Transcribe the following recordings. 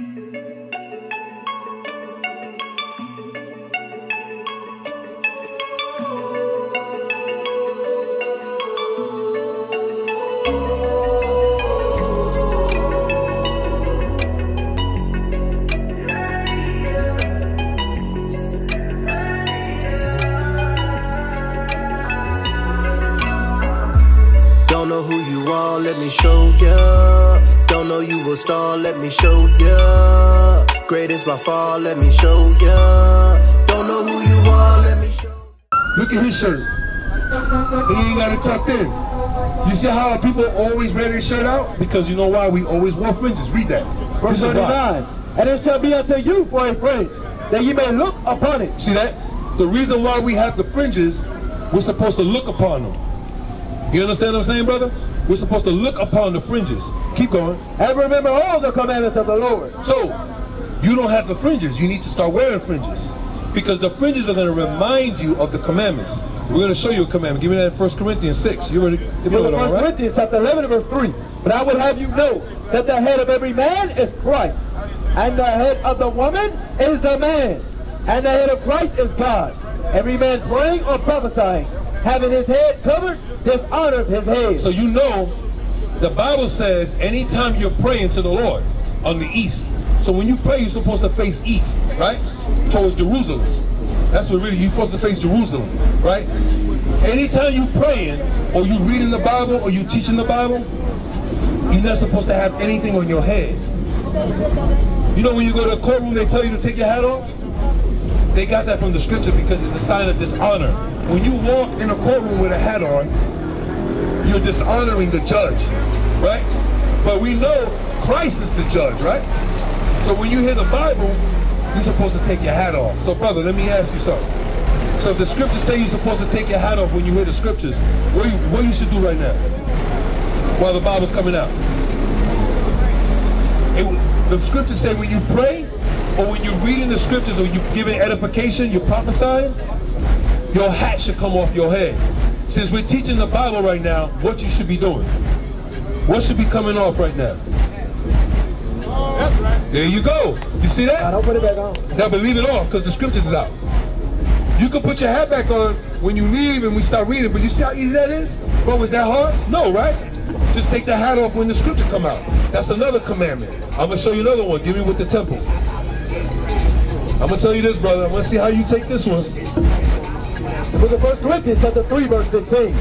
Don't know who you are, let me show ya. Don't know you a star, let me show ya. Greatest by far, let me show ya. Don't know who you are, let me show Look at his shirt. He ain't got it tucked in. You see how people always wear their shirt out? Because you know why? We always wore fringes. Read that. Verse This 39. And it shall be unto you for a fringe, that ye may look upon it. See that? The reason why we have the fringes, we're supposed to look upon them. You understand what I'm saying, brother? We're supposed to look upon the fringes. Keep going. And remember all the commandments of the Lord. So, you don't have the fringes. You need to start wearing fringes. Because the fringes are going to remind you of the commandments. We're going to show you a commandment. Give me that in 1 Corinthians 6. You already you know For it the all, First? Corinthians chapter 11 verse 3. But I would have you know that the head of every man is Christ, and the head of the woman is the man, and the head of Christ is God. Every man praying or prophesying, having his head covered, dishonors his head. So you know, the Bible says anytime you're praying to the Lord on the east. So when you pray, you're supposed to face east, right? Towards Jerusalem. That's what really you're supposed to face Jerusalem, right? Anytime you're praying or you're reading the Bible or you're teaching the Bible, you're not supposed to have anything on your head. You know when you go to a courtroom, they tell you to take your hat off? They got that from the scripture because it's a sign of dishonor. When you walk in a courtroom with a hat on, you're dishonoring the judge, right? But we know Christ is the judge, right? So when you hear the Bible, you're supposed to take your hat off. So brother, let me ask you something. So if the scriptures say you're supposed to take your hat off when you hear the scriptures, what you, what you should do right now? While the Bible's coming out. It, the scriptures say when you pray, or when you're reading the scriptures, or you're giving edification, you're prophesying, your hat should come off your head. Since we're teaching the Bible right now, what you should be doing. What should be coming off right now? There you go. You see Now that? don't put it back on. Now but leave it off because the scriptures is out. You can put your hat back on when you leave and we start reading, but you see how easy that is? Bro, was that hard? No, right? Just take the hat off when the scripture come out. That's another commandment. I'm gonna show you another one. Give me with the temple. I'm gonna tell you this, brother. I'm gonna see how you take this one. The book of 1 Corinthians chapter 3 verse 16.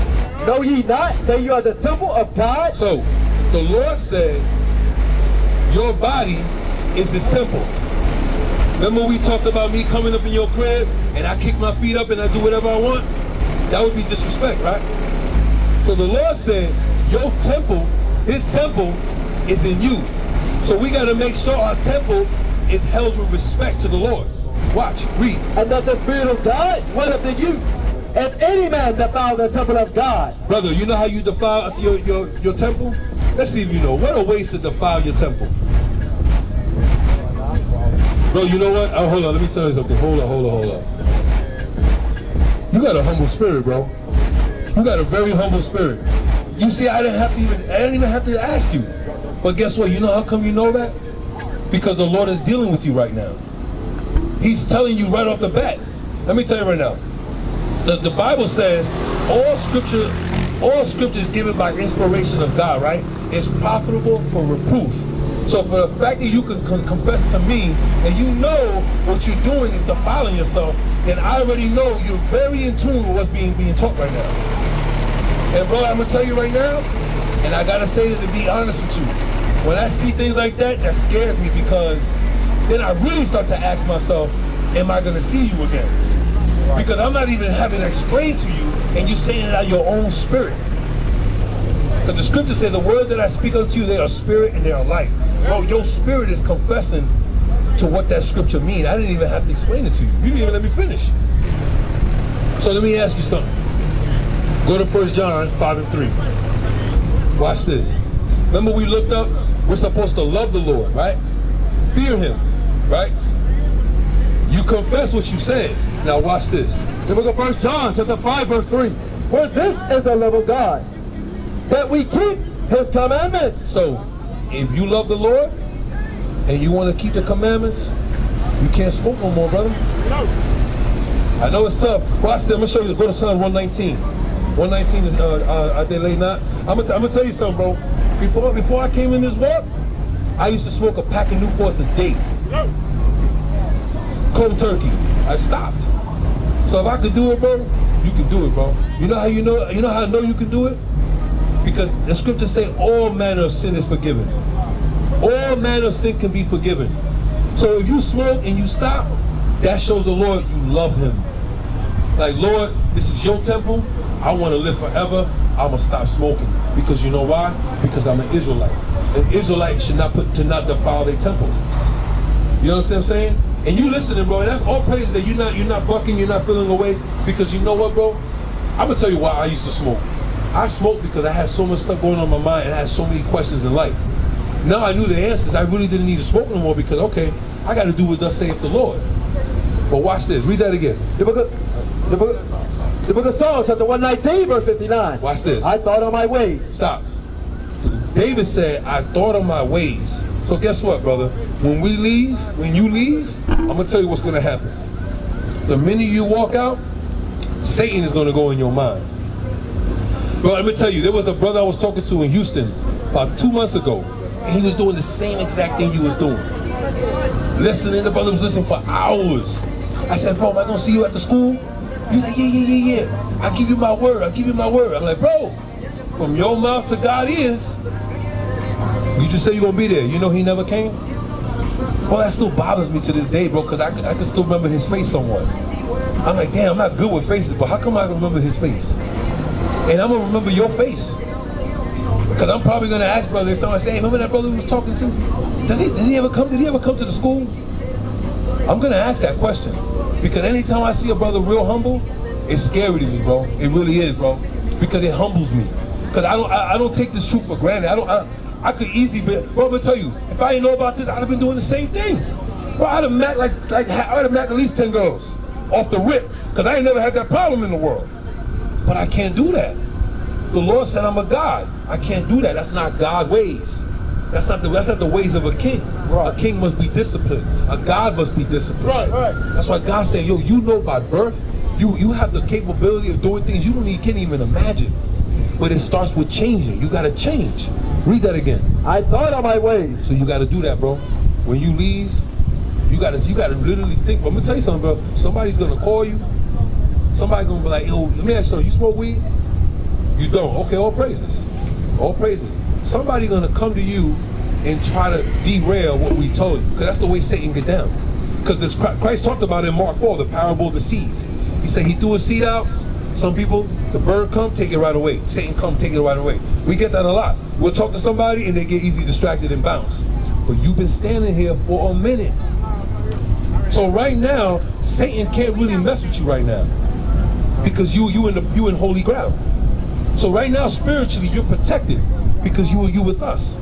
Know ye not that you are the temple of God? So, the Lord said, your body is his temple. Remember we talked about me coming up in your crib and I kick my feet up and I do whatever I want? That would be disrespect, right? So the Lord said, your temple, his temple is in you. So we got to make sure our temple is held with respect to the Lord. Watch, read. And that the Spirit of God dwelleth in you. If any man defile the temple of God, Brother, you know how you defile your, your, your temple? Let's see if you know. What a waste to defile your temple. Bro, you know what? Oh, hold on. Let me tell you something. Hold on, hold on, hold on. You got a humble spirit, bro. You got a very humble spirit. You see, I didn't have to even, I didn't even have to ask you. But guess what? You know how come you know that? Because the Lord is dealing with you right now. He's telling you right off the bat. Let me tell you right now. The, the Bible says all scripture, all scripture is given by inspiration of God, right? It's profitable for reproof. So for the fact that you can con- confess to me and you know what you're doing is defiling yourself, then I already know you're very in tune with what's being being taught right now. And bro, I'm gonna tell you right now, and I gotta say this to be honest with you. When I see things like that, that scares me because then I really start to ask myself, am I gonna see you again? Because I'm not even having to explain to you, and you're saying it out your own spirit. Because the scripture said, the word that I speak unto you, they are spirit and they are life. Bro, your spirit is confessing to what that scripture means. I didn't even have to explain it to you. You didn't even let me finish. So let me ask you something. Go to 1 John 5 and 3. Watch this. Remember we looked up, we're supposed to love the Lord, right? Fear him, right? You confess what you said. Now watch this. the book of 1 John chapter 5 verse 3. For this is the love of God, that we keep his commandments. So, if you love the Lord, and you want to keep the commandments, you can't smoke no more, brother. I know it's tough. Watch this. I'm gonna show you. Go to Psalm 119. 119 is uh, uh, lay not. I'm gonna, t- I'm gonna tell you something, bro. Before before I came in this walk, I used to smoke a pack of Newports a day. Cold turkey. I stopped. So if I could do it, bro, you can do it, bro. You know how you know you know how I know you can do it? Because the scriptures say all manner of sin is forgiven. All manner of sin can be forgiven. So if you smoke and you stop, that shows the Lord you love him. Like, Lord, this is your temple. I want to live forever. I'm gonna stop smoking. Because you know why? Because I'm an Israelite. An Israelite should not put to not defile their temple. You understand what I'm saying? And you listening, bro, and that's all praise that you're not you're not bucking, you're not feeling away. Because you know what, bro? I'm gonna tell you why I used to smoke. I smoked because I had so much stuff going on in my mind and I had so many questions in life. Now I knew the answers. I really didn't need to smoke no more because okay, I gotta do what thus saith the Lord. But watch this, read that again. The book of, the book of, the book of Psalms, chapter 119, verse 59. Watch this. I thought on my way. Stop. David said, I thought of my ways. So guess what, brother? When we leave, when you leave, I'm gonna tell you what's gonna happen. The minute you walk out, Satan is gonna go in your mind. Bro, let me tell you, there was a brother I was talking to in Houston about two months ago, and he was doing the same exact thing you was doing. Listening, the brother was listening for hours. I said, bro, am I gonna see you at the school? He's like, yeah, yeah, yeah, yeah. I give you my word, I give you my word. I'm like, bro, from your mouth to God is, you just say you're gonna be there. You know he never came? Well, that still bothers me to this day, bro, because I, I can still remember his face somewhat. I'm like, damn, I'm not good with faces, but how come I remember his face? And I'm gonna remember your face. Because I'm probably gonna ask brother if someone say, hey, remember that brother who was talking to? Does he did he ever come? Did he ever come to the school? I'm gonna ask that question. Because anytime I see a brother real humble, it's scary to me, bro. It really is, bro. Because it humbles me. Because I don't I, I don't take this truth for granted. I don't I, I could easily be bro, I'm gonna tell you, if I didn't know about this, I'd have been doing the same thing. Bro, I'd have met like like I'd have met at least 10 girls off the rip. Because I ain't never had that problem in the world. But I can't do that. The Lord said I'm a God. I can't do that. That's not God ways. That's not the that's not the ways of a king. Right. A king must be disciplined. A God must be disciplined. Right, right. That's why God said, yo, you know by birth, you you have the capability of doing things you don't even can't even imagine. But it starts with changing. You gotta change. Read that again. I thought on my ways. So you gotta do that, bro. When you leave, you gotta you gotta literally think. But I'm gonna tell you something, bro. Somebody's gonna call you. Somebody's gonna be like, yo, let me ask you. You smoke weed? You don't. Okay, all praises. All praises. Somebody gonna come to you and try to derail what we told you. Because that's the way Satan get down. Because this Christ talked about in Mark 4, the parable of the seeds. He said he threw a seed out. Some people, the bird come, take it right away. Satan come, take it right away. We get that a lot. We'll talk to somebody and they get easily distracted and bounce. But you've been standing here for a minute. So right now, Satan can't really mess with you right now. Because you you in the you in holy ground. So right now, spiritually, you're protected because you are you with us.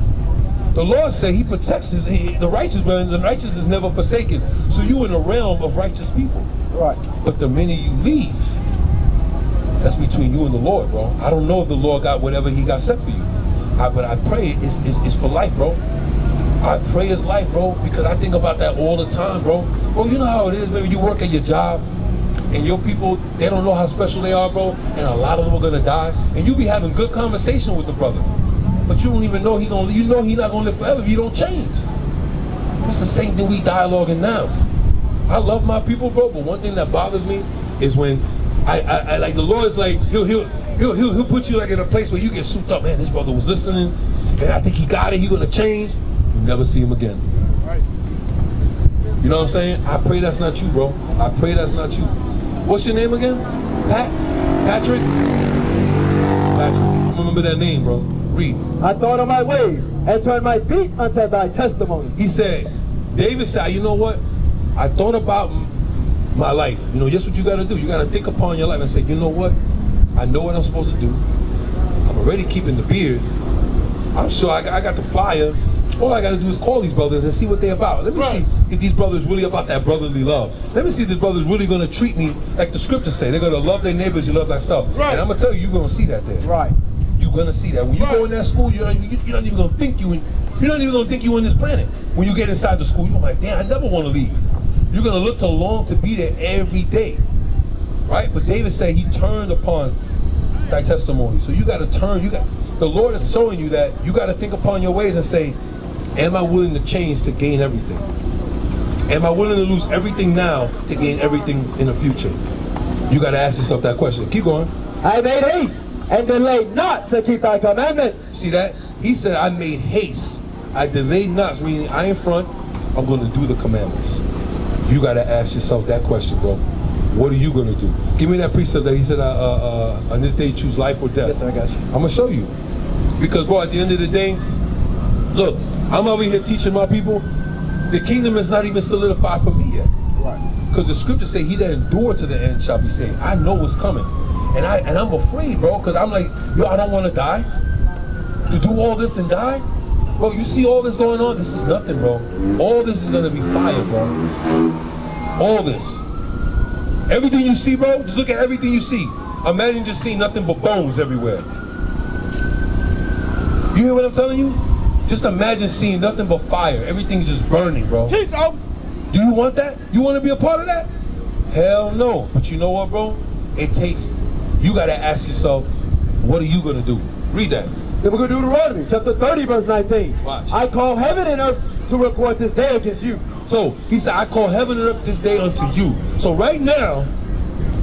The Lord said He protects his, he, the righteous man. The righteous is never forsaken. So you in the realm of righteous people. Right. But the minute you leave, that's between you and the Lord, bro. I don't know if the Lord got whatever He got set for you, I, but I pray it's, it's, it's for life, bro. I pray it's life, bro, because I think about that all the time, bro. Bro, you know how it is, maybe you work at your job and your people, they don't know how special they are, bro, and a lot of them are gonna die, and you be having good conversation with the brother, but you don't even know he gonna, you know he not gonna live forever if you don't change. It's the same thing we dialoguing now. I love my people, bro, but one thing that bothers me is when I, I, I like the Lord's like he'll he'll he'll he'll he'll put you like in a place where you get souped up, man. This brother was listening, and I think he got it. He gonna change. You never see him again. You know what I'm saying? I pray that's not you, bro. I pray that's not you. What's your name again? Pat? Patrick? Patrick. I remember that name, bro. Read. I thought on my ways and turned my feet unto thy testimony. He said, David said, you know what? I thought about my life. You know, just what you got to do. You got to think upon your life and say, you know what? I know what I'm supposed to do. I'm already keeping the beard. I'm sure I, got- I got the flyer. All I got to do is call these brothers and see what they're about. Let me Right. see if these brothers really about that brotherly love. Let me see if these brothers really going to treat me like the scriptures say. They're going to love their neighbors, you love thyself. Right. And I'm going to tell you, you're going to see that there. Right. You're gonna see that when you Right. go in that school. You don't, you, you're not even gonna think you in You're not even gonna think you're on this planet. When you get inside the school, you're like, damn, I never want to leave. You're gonna look to long to be there every day. Right? But David said he turned upon thy testimony. So you gotta turn, you got the Lord is showing you that you gotta think upon your ways and say, Am I willing to change to gain everything? Am I willing to lose everything now to gain everything in the future? You gotta ask yourself that question. Keep going. I made haste and delayed not to keep thy commandments. See that? He said, I made haste. I delayed not, meaning I in front, I'm gonna do the commandments. You gotta ask yourself that question, bro. What are you gonna do? Give me that precept that he said, uh, uh, uh, on this day choose life or death. Yes, sir, I got you. I'm gonna show you. Because, bro, at the end of the day, look, I'm over here teaching my people. The kingdom is not even solidified for me yet. Right. Because the scriptures say, "He that endure to the end shall be saved." I know what's coming, and I and I'm afraid, bro. Because I'm like, yo, I don't want to die. To do all this and die, bro. You see all this going on? This is nothing, bro. All this is gonna be fire, bro. All this, everything you see, bro. Just look at everything you see. Imagine just seeing nothing but bones everywhere. You hear what I'm telling you? Just imagine seeing nothing but fire. Everything just burning, bro. Teach. Do you want that? You want to be a part of that? Hell no. But you know what, bro? It takes, you got to ask yourself, what are you going to do? Read that. Then we're going to Deuteronomy chapter 30, verse 19. Watch. I call heaven and earth to report this day against you. So he said, I call heaven and earth this day unto you. So right now,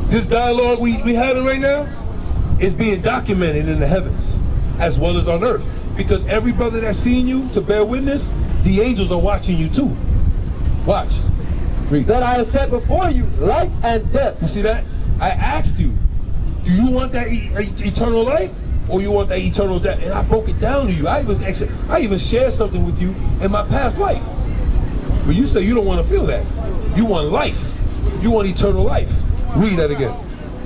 this dialogue we, we having right now is being documented in the heavens as well as on earth. Because every brother that's seeing you to bear witness, the angels are watching you too. Watch. Read. That I have set before you life and death. You see that? I asked you, do you want that e- eternal life or you want that eternal death? And I broke it down to you. I even actually, I even shared something with you in my past life. But you say you don't want to feel that. You want life. You want eternal life. Read that again.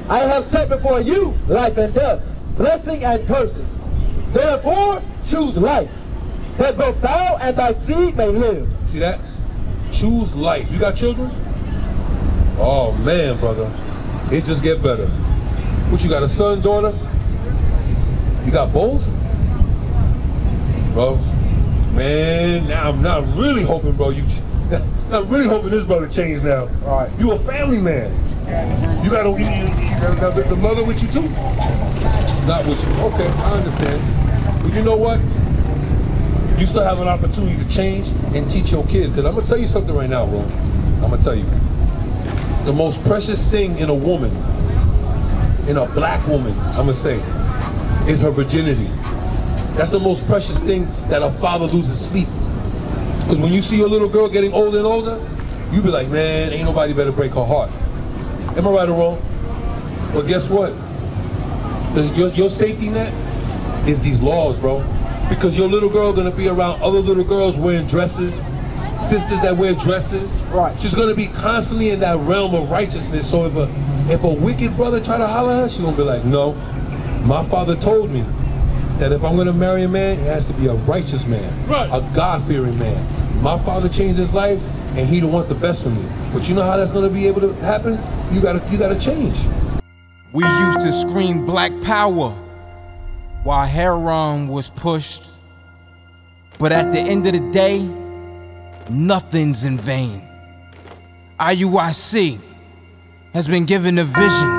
I have set before you life and death, blessing and cursing. Therefore, choose life, that both thou and thy seed may live. See that? Choose life. You got children? Oh man, brother. It just get better. What you got, a son, daughter? You got both? Bro, man, now I'm not really hoping, bro, you I'm really hoping this brother changed now. All right. You a family man. You got, a, you, got the, the mother with you too? Not with you. Okay, I understand. But you know what? You still have an opportunity to change and teach your kids. Because I'm going to tell you something right now, bro. I'm going to tell you. The most precious thing in a woman, in a black woman, I'm going to say, is her virginity. That's the most precious thing that a father loses sleep. Because when you see your little girl getting older and older, you be like, man, ain't nobody better break her heart. Am I right or wrong? Well, guess what? Your, your safety net is these laws, bro. Because your little girl gonna be around other little girls wearing dresses, sisters that wear dresses. Right. She's gonna be constantly in that realm of righteousness. So if a if a wicked brother try to holler at her, she's gonna be like, no. My father told me that if I'm gonna marry a man, it has to be a righteous man, Right. a God-fearing man. My father changed his life, and he don't want the best for me. But you know how that's gonna be able to happen? You gotta you gotta change. We used to scream black power while heroin was pushed. But at the end of the day, nothing's in vain. IUIC has been given a vision.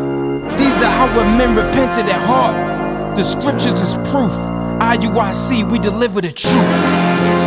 These are our men repented at heart. The scriptures is proof. IUIC, we deliver the truth.